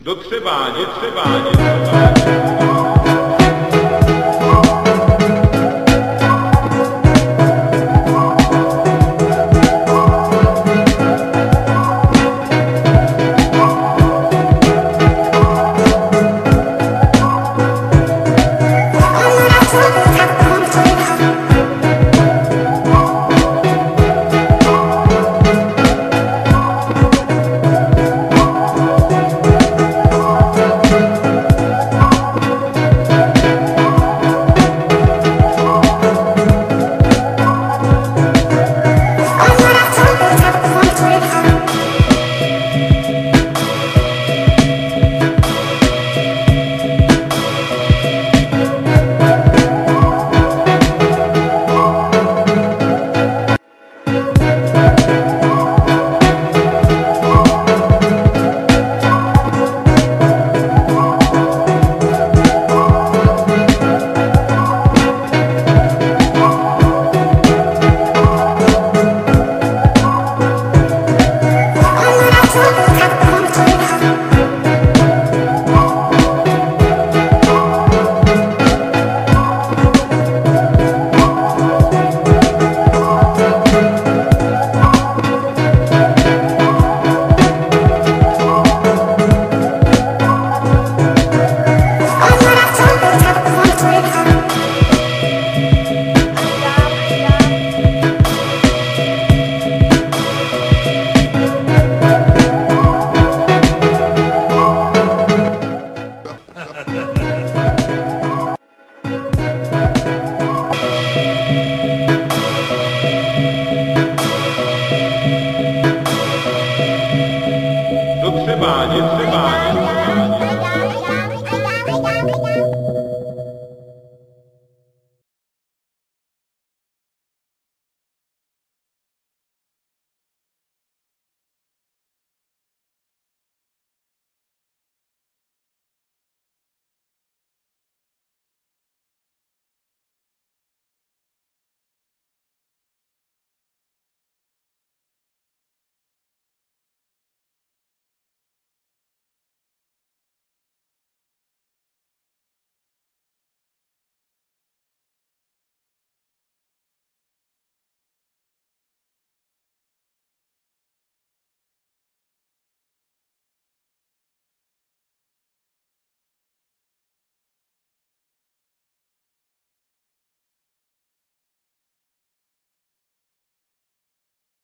Do třeba, je.